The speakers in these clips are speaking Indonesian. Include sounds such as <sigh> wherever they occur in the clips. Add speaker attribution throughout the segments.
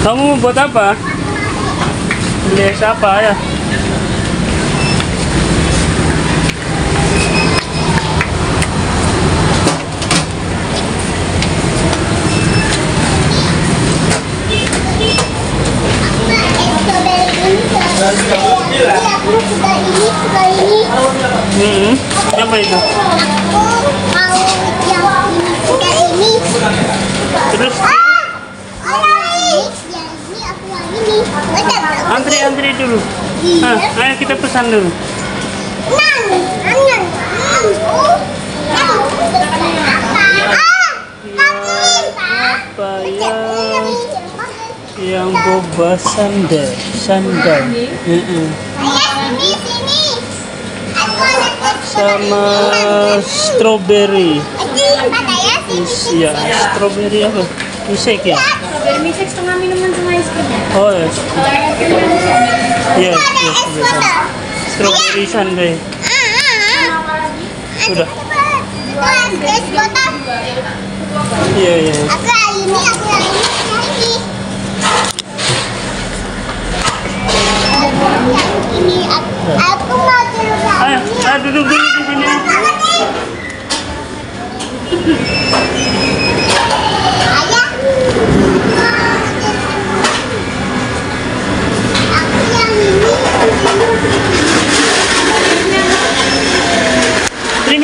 Speaker 1: Kamu buat apa? Beli es apa ya? Hmm, apa itu?
Speaker 2: Aku mau yang suka ini.
Speaker 1: Terus
Speaker 2: Ah, alright. Yang ini aku yang ini. Betul.
Speaker 1: Antri antri dulu. Ah,
Speaker 2: Iya.
Speaker 1: ayo kita pesan dulu.
Speaker 2: Apa?
Speaker 1: Yang yang boba sandal sandal sama strawberry.
Speaker 2: Aji, pada ya, sini, sini.
Speaker 1: Ya, strawberry apa? Misek ya?
Speaker 3: Strawberry mixek setengah minuman setengah es krim ya.
Speaker 1: Oh, yes. Yes, yes,
Speaker 2: es
Speaker 1: yes. Strawberry sundae.
Speaker 2: Ah, ah, ah.
Speaker 1: Sudah.
Speaker 2: Ada es botol.
Speaker 1: Iya, iya.
Speaker 2: Aku yang ini, aku yang ini, yang ini. Yang ini, aku, aku mau terus yang
Speaker 1: Ayo,
Speaker 2: ini.
Speaker 1: ayo duduk dulu di sini.
Speaker 2: Ayah. Aku yang ini.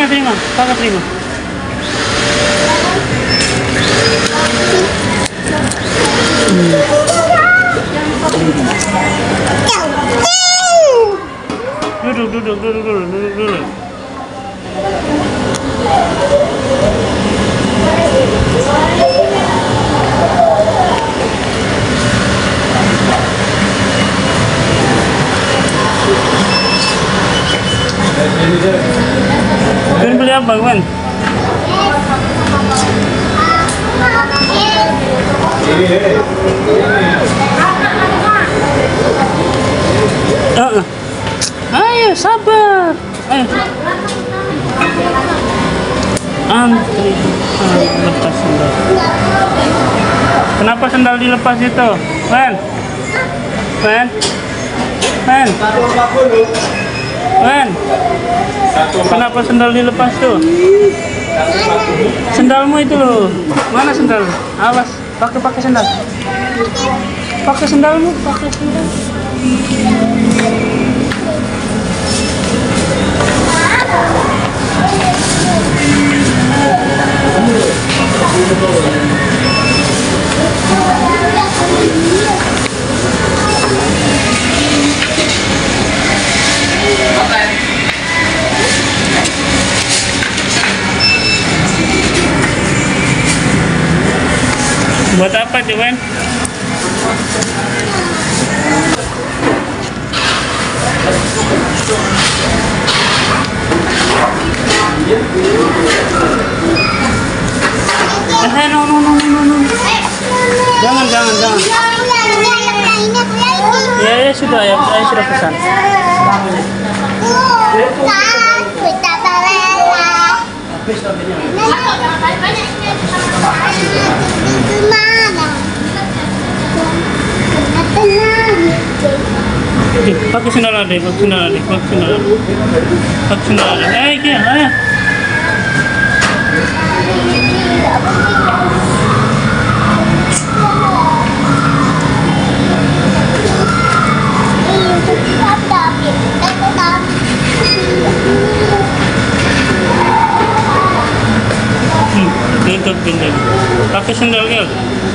Speaker 1: Terima, terima. Kakak terima. Duduk, duduk, duduk dulu. Apa, Gwen? Ah, ah. Ayo, sabar. Antri. Ah, lepas sendal. Kenapa sendal dilepas itu? Wen? Wen? Wen? Wen? Kenapa sendal dilepas tuh? Sendalmu itu loh. Mana sendal? Awas, pakai pakai sendal. Pakai sendalmu, pakai sendal. Buat apa Wen? Eh, no, no, no, no, no, no. Jangan, jangan, jangan. Ya, ya sudah, ya, saya sudah pesan. Ih, pakai sendal adek, pakai sendal adek, pakai sendal adek. Pakai sendal adek. Eh, kia, ayo. Hmm, tutup pintu. Pakai sendalnya. Tiga.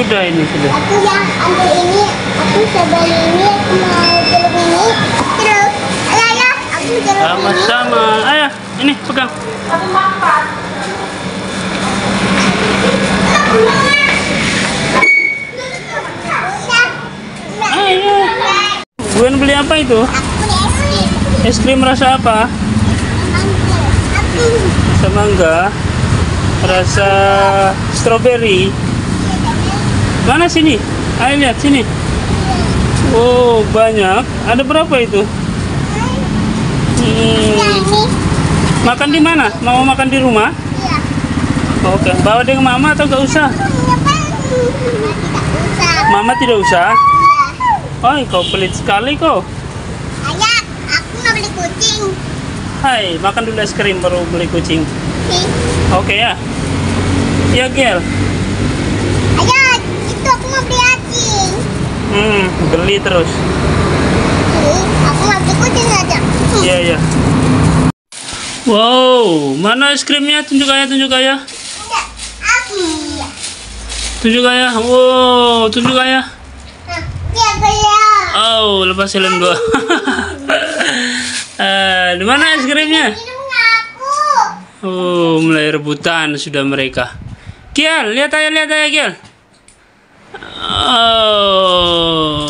Speaker 1: Sudah ini sudah.
Speaker 2: aku yang ambil ini aku coba ini aku mau jeruk ini terus ayah ayah aku jeruk ini
Speaker 1: Sama-sama. Ayo, ini pegang. Ayo. Gwen beli apa itu?
Speaker 2: aku
Speaker 1: Es
Speaker 2: es krim
Speaker 1: rasa apa?
Speaker 2: aku
Speaker 1: Rasa mangga. Mana sini? Ayo lihat sini. Oh, banyak. Ada berapa itu? Hmm, makan di mana? Mau makan di rumah?
Speaker 2: Iya.
Speaker 1: Oke, bawa dengan mama atau gak usah?
Speaker 2: Tidak usah.
Speaker 1: Mama tidak usah.
Speaker 2: Iya.
Speaker 1: Oh, kau pelit sekali kau.
Speaker 2: Ayah, aku mau beli kucing.
Speaker 1: Hai, makan dulu es krim baru beli kucing.
Speaker 2: Nih.
Speaker 1: Oke ya. Ya, Gel.
Speaker 2: Aku mau beli anjing.
Speaker 1: Hmm, beli terus.
Speaker 2: Nih, aku mau beli kucing aja.
Speaker 1: Iya, iya. Wow, mana es krimnya? Tunjuk ayah, tunjuk ayah. Tunjuk ayah. Wow, tunjuk ayah. Oh, lepas helm dua. <laughs> Eh, di mana es krimnya? Oh, mulai rebutan sudah mereka. Kial, lihat ayah, lihat ayah, Kial. Oh.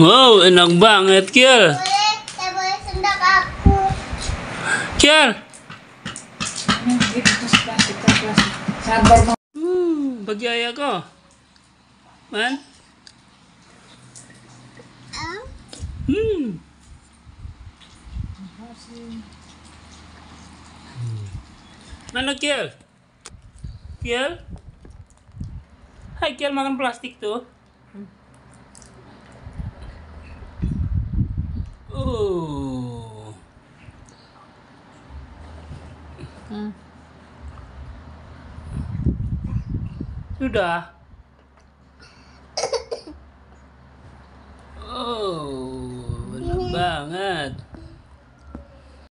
Speaker 1: Wow, enak banget, Kial.
Speaker 2: Boleh, saya boleh sendak aku.
Speaker 3: Mo.
Speaker 1: Hmm, bagi ayah kau. Man. Hmm. Mana Kiel? Kiel? Hai Kiel makan plastik tuh. Oh. Sudah. Oh, enak banget.